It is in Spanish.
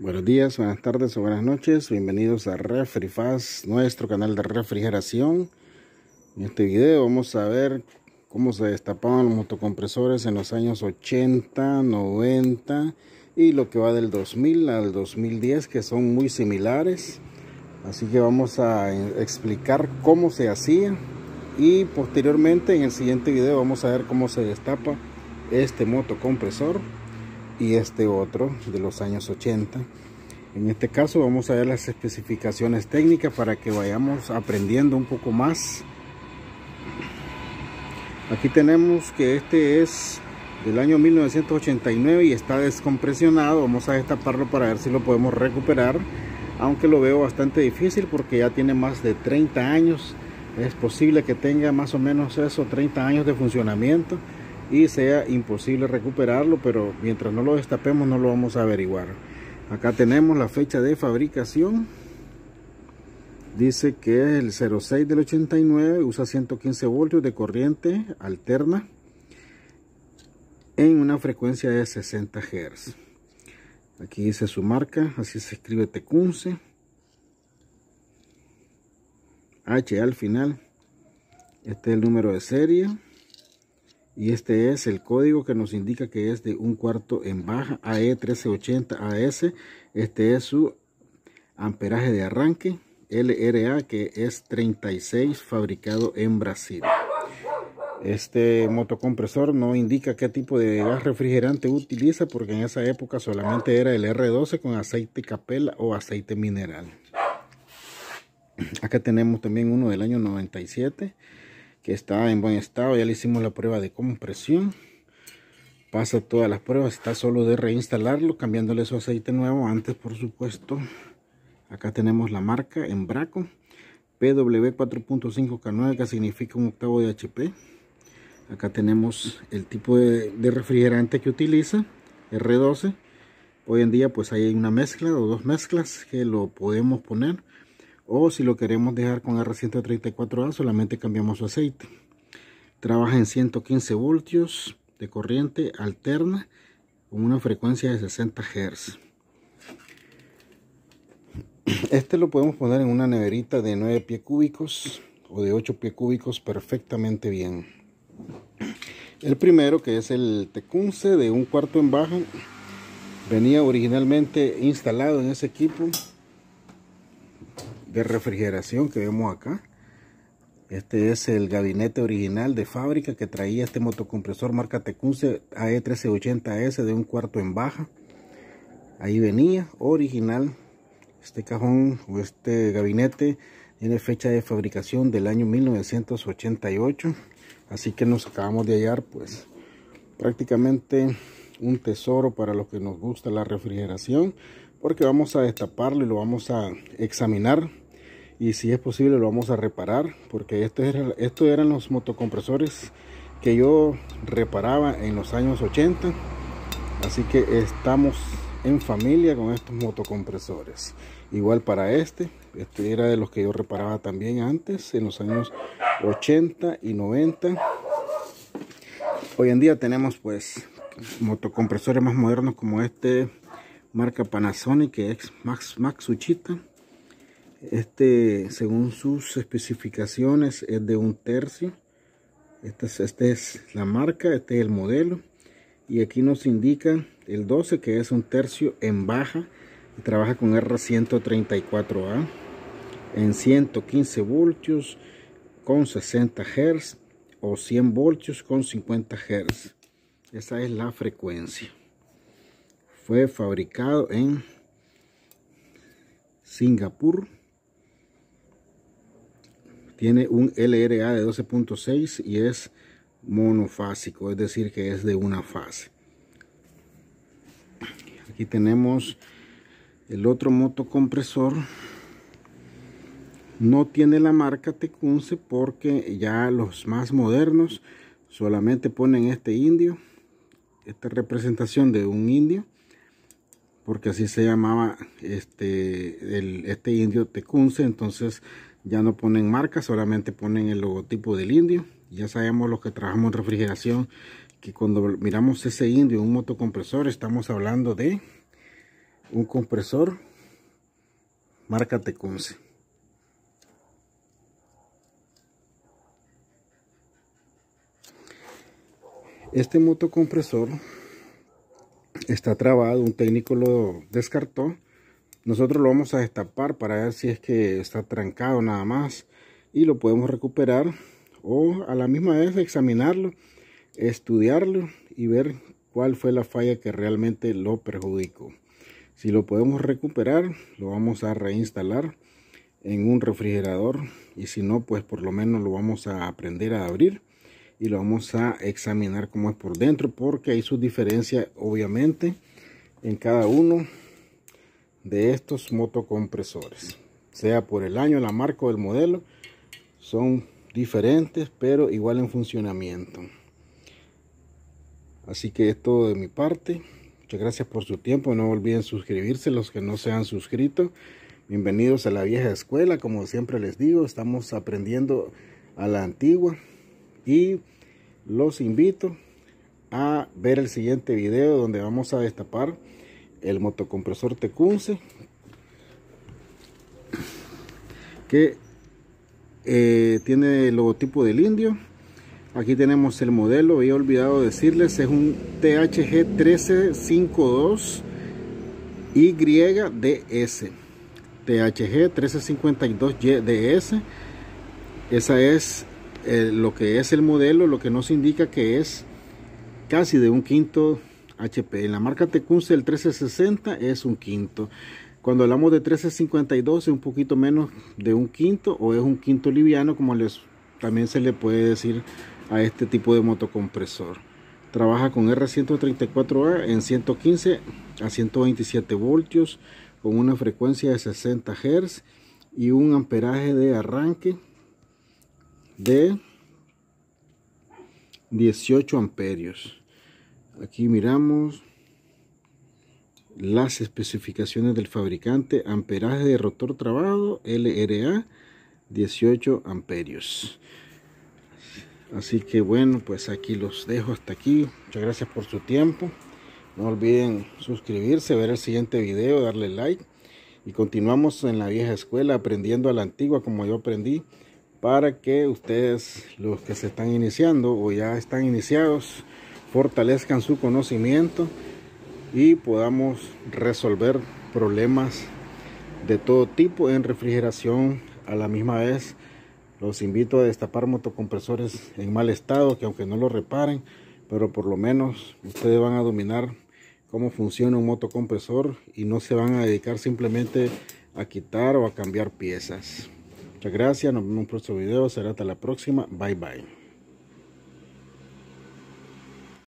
Buenos días, buenas tardes o buenas noches. Bienvenidos a RefriFast, nuestro canal de refrigeración. En este video vamos a ver cómo se destapaban los motocompresores en los años 80, 90 y lo que va del 2000 al 2010 que son muy similares. Así que vamos a explicar cómo se hacía y posteriormente en el siguiente video vamos a ver cómo se destapa este motocompresor y este otro de los años 80 en este caso vamos a ver las especificaciones técnicas para que vayamos aprendiendo un poco más. Aquí tenemos que este es del año 1989 y está descompresionado. Vamos a destaparlo para ver si lo podemos recuperar. Aunque lo veo bastante difícil porque ya tiene más de 30 años. Es posible que tenga más o menos eso 30 años de funcionamiento y sea imposible recuperarlo pero mientras no lo destapemos no lo vamos a averiguar. Acá tenemos la fecha de fabricación. Dice que es el 06 del 89 usa 115 voltios de corriente alterna en una frecuencia de 60 Hz. Aquí dice su marca así se escribe Tecunce. H al final. Este es el número de serie y este es el código que nos indica que es de un cuarto en baja AE1380AS este es su amperaje de arranque LRA que es 36 fabricado en Brasil. Este motocompresor no indica qué tipo de gas refrigerante utiliza porque en esa época solamente era el R12 con aceite capela o aceite mineral. Acá tenemos también uno del año 97 está en buen estado ya le hicimos la prueba de compresión. Pasa todas las pruebas está solo de reinstalarlo cambiándole su aceite nuevo antes por supuesto. Acá tenemos la marca en Braco PW 4.5K9 que significa un octavo de HP acá tenemos el tipo de, de refrigerante que utiliza R12 hoy en día pues hay una mezcla o dos mezclas que lo podemos poner o si lo queremos dejar con R134A solamente cambiamos su aceite. Trabaja en 115 voltios de corriente alterna con una frecuencia de 60 Hz. Este lo podemos poner en una neverita de 9 pies cúbicos o de 8 pies cúbicos perfectamente bien. El primero que es el Tecunce de un cuarto en baja venía originalmente instalado en ese equipo de refrigeración que vemos acá. Este es el gabinete original de fábrica que traía este motocompresor marca Tecunce AE1380S de un cuarto en baja. Ahí venía, original. Este cajón o este gabinete tiene fecha de fabricación del año 1988. Así que nos acabamos de hallar pues prácticamente un tesoro para los que nos gusta la refrigeración. Porque vamos a destaparlo y lo vamos a examinar y si es posible lo vamos a reparar porque esto, era, esto eran los motocompresores que yo reparaba en los años 80 así que estamos en familia con estos motocompresores. Igual para este este era de los que yo reparaba también antes en los años 80 y 90 hoy en día tenemos pues motocompresores más modernos como este marca Panasonic que es Max Maxuchita este, según sus especificaciones, es de un tercio. Esta es, este es la marca, este es el modelo. Y aquí nos indica el 12, que es un tercio en baja. Y trabaja con R134A en 115 voltios con 60 Hz o 100 voltios con 50 Hz. Esa es la frecuencia. Fue fabricado en Singapur tiene un LRA de 12.6 y es monofásico, es decir que es de una fase. Aquí tenemos el otro motocompresor. No tiene la marca Tecunce porque ya los más modernos solamente ponen este indio, esta representación de un indio, porque así se llamaba este, este indio Tecunce, entonces ya no ponen marca, solamente ponen el logotipo del indio. Ya sabemos los que trabajamos en refrigeración que cuando miramos ese indio un motocompresor estamos hablando de un compresor marca Tecunce. Este motocompresor está trabado, un técnico lo descartó. Nosotros lo vamos a destapar para ver si es que está trancado nada más y lo podemos recuperar o a la misma vez examinarlo, estudiarlo y ver cuál fue la falla que realmente lo perjudicó. Si lo podemos recuperar, lo vamos a reinstalar en un refrigerador y si no, pues por lo menos lo vamos a aprender a abrir y lo vamos a examinar cómo es por dentro porque hay sus diferencias obviamente en cada uno de estos motocompresores. Sea por el año, la marca o el modelo son diferentes pero igual en funcionamiento. Así que es todo de mi parte. Muchas gracias por su tiempo. No olviden suscribirse los que no se han suscrito. Bienvenidos a la vieja escuela como siempre les digo estamos aprendiendo a la antigua. Y los invito a ver el siguiente video donde vamos a destapar el motocompresor Tecunce que eh, tiene el logotipo del indio. Aquí tenemos el modelo, había olvidado decirles, es un THG 1352 YDS. THG 1352 YDS. Esa es eh, lo que es el modelo, lo que nos indica que es casi de un quinto HP. En la marca Tecunce el 1360 es un quinto. Cuando hablamos de 1352 es un poquito menos de un quinto o es un quinto liviano como les también se le puede decir a este tipo de motocompresor. Trabaja con R134A en 115 a 127 voltios con una frecuencia de 60 Hz y un amperaje de arranque de 18 amperios. Aquí miramos las especificaciones del fabricante, amperaje de rotor trabado, LRA, 18 amperios. Así que bueno, pues aquí los dejo hasta aquí. Muchas gracias por su tiempo. No olviden suscribirse, ver el siguiente video, darle like. Y continuamos en la vieja escuela aprendiendo a la antigua como yo aprendí. Para que ustedes, los que se están iniciando o ya están iniciados, fortalezcan su conocimiento y podamos resolver problemas de todo tipo en refrigeración. A la misma vez los invito a destapar motocompresores en mal estado que aunque no lo reparen pero por lo menos ustedes van a dominar cómo funciona un motocompresor y no se van a dedicar simplemente a quitar o a cambiar piezas. Muchas gracias nos vemos en un próximo video será hasta la próxima bye bye